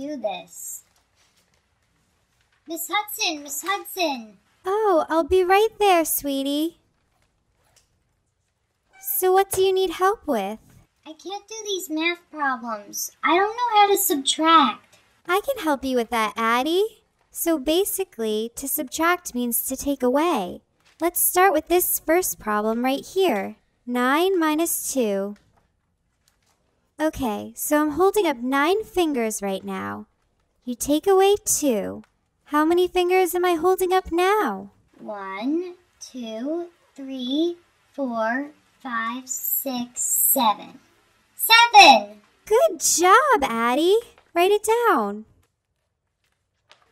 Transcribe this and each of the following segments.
do this. Miss Hudson, Miss Hudson. Oh, I'll be right there, sweetie. So, what do you need help with? I can't do these math problems. I don't know how to subtract. I can help you with that, Addie. So, basically, to subtract means to take away. Let's start with this first problem right here 9 minus 2. Okay, so I'm holding up nine fingers right now. You take away two. How many fingers am I holding up now? One, two, three, four, five, six, seven. Seven! Good job, Addie. Write it down.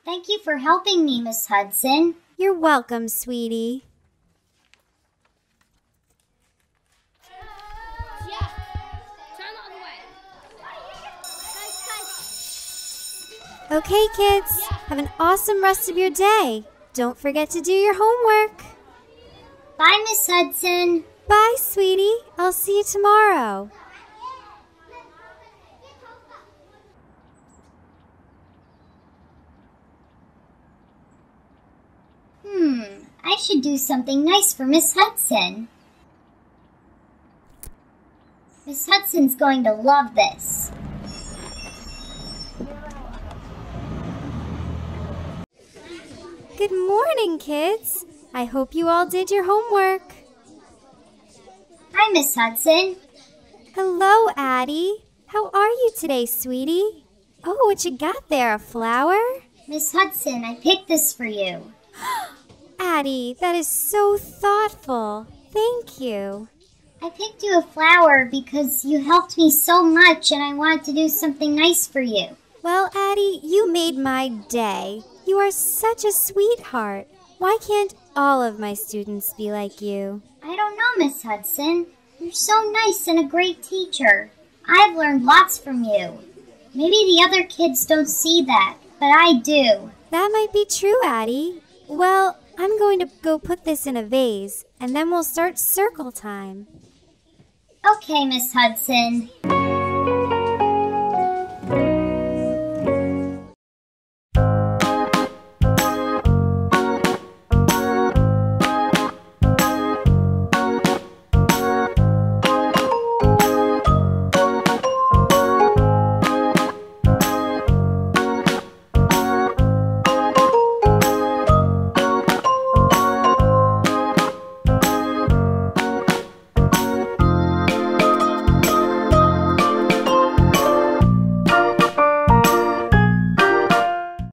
Thank you for helping me, Miss Hudson. You're welcome, sweetie. Okay, kids, have an awesome rest of your day. Don't forget to do your homework. Bye, Miss Hudson. Bye, sweetie. I'll see you tomorrow. Hmm, I should do something nice for Miss Hudson. Miss Hudson's going to love this. Good morning, kids. I hope you all did your homework. Hi, Miss Hudson. Hello, Addie. How are you today, sweetie? Oh, what you got there? A flower? Miss Hudson, I picked this for you. Addie, that is so thoughtful. Thank you. I picked you a flower because you helped me so much and I wanted to do something nice for you. Well, Addie, you made my day. You are such a sweetheart. Why can't all of my students be like you? I don't know, Miss Hudson. You're so nice and a great teacher. I've learned lots from you. Maybe the other kids don't see that, but I do. That might be true, Addie. Well, I'm going to go put this in a vase, and then we'll start circle time. Okay, Miss Hudson.